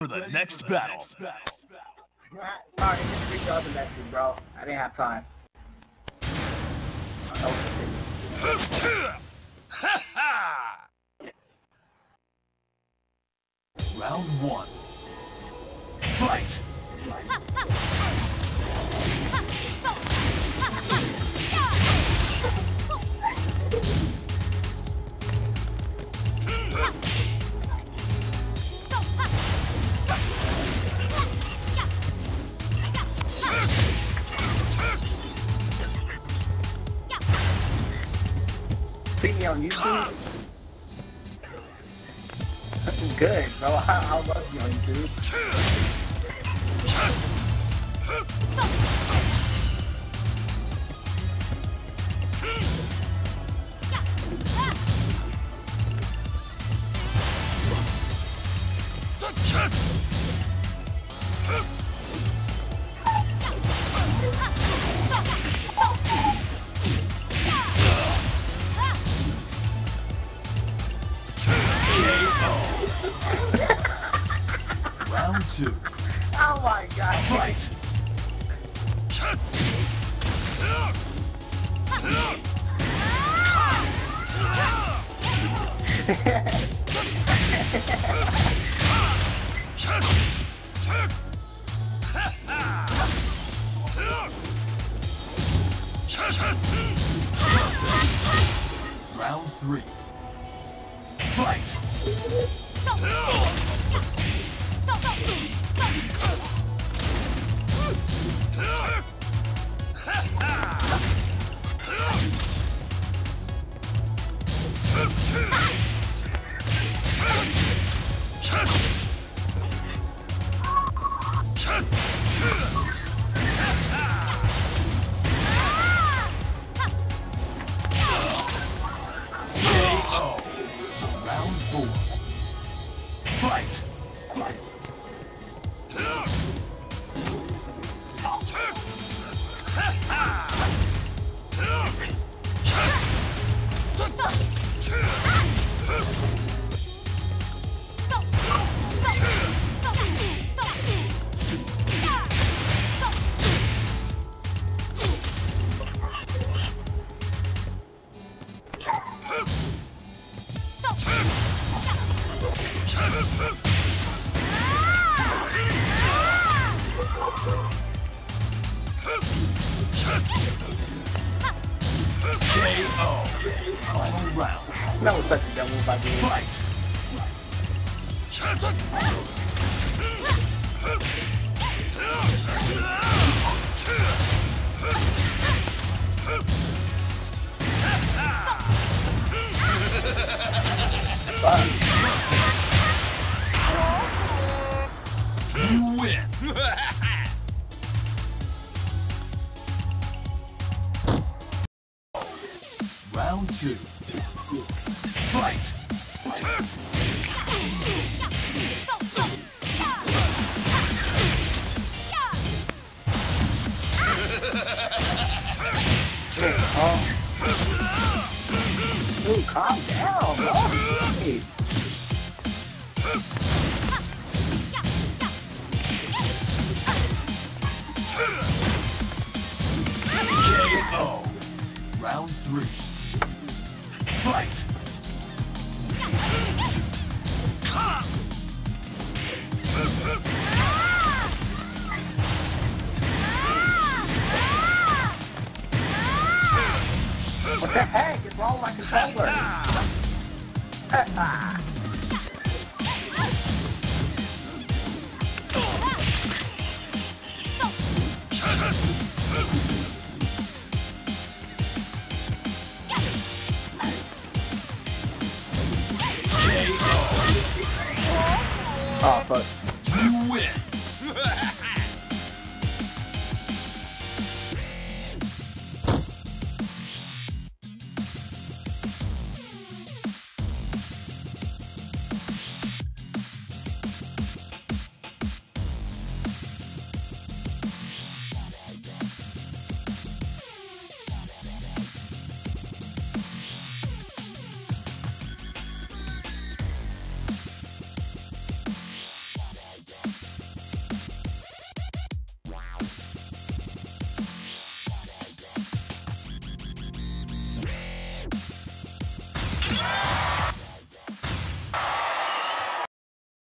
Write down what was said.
for the next battle. Sorry, just reach out the message, bro. I didn't have time. Round one. See me on YouTube? Good, bro. I, I love you on YouTube. Round two. Oh my god. Fight! Round three. Fight! どうぞ。っと KO. Final round. That was such a dumb move by me. Fight! You win! two. Fight! Dude, calm down, bro. Hey. Round three. Fight! What the heck? It's wrong with my controller. KO. oh. You win!